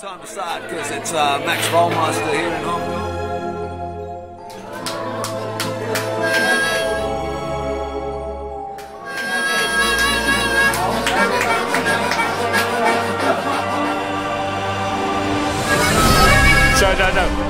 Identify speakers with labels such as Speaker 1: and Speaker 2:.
Speaker 1: time aside because it's uh, Max Rollmaster here in Hong Kong.
Speaker 2: So, no, no.